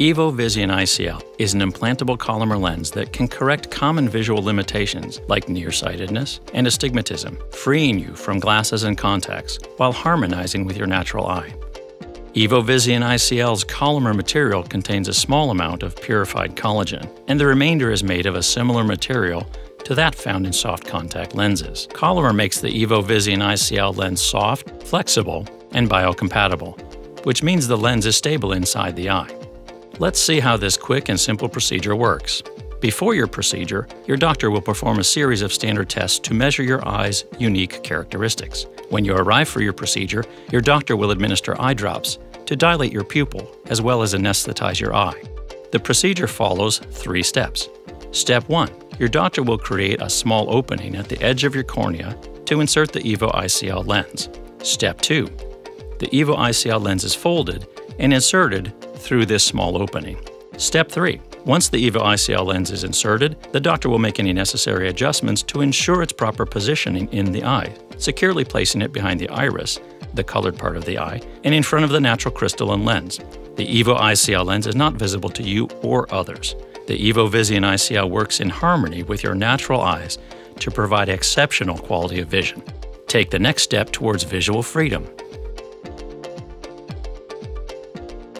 EVO Visian ICL is an implantable Collamer lens that can correct common visual limitations like nearsightedness and astigmatism, freeing you from glasses and contacts while harmonizing with your natural eye. EVO Visian ICL's Collamer material contains a small amount of purified collagen, and the remainder is made of a similar material to that found in soft contact lenses. Collamer makes the EVO Visian ICL lens soft, flexible, and biocompatible, which means the lens is stable inside the eye. Let's see how this quick and simple procedure works. Before your procedure, your doctor will perform a series of standard tests to measure your eye's unique characteristics. When you arrive for your procedure, your doctor will administer eye drops to dilate your pupil as well as anesthetize your eye. The procedure follows three steps. Step 1. Your doctor will create a small opening at the edge of your cornea to insert the EVO ICL lens. Step 2. The EVO ICL lens is folded and inserted through this small opening. Step 3. Once the EVO ICL lens is inserted, the doctor will make any necessary adjustments to ensure its proper positioning in the eye, securely placing it behind the iris, the colored part of the eye, and in front of the natural crystalline lens. The EVO ICL lens is not visible to you or others. The EVO Visian ICL works in harmony with your natural eyes to provide exceptional quality of vision. Take the next step towards visual freedom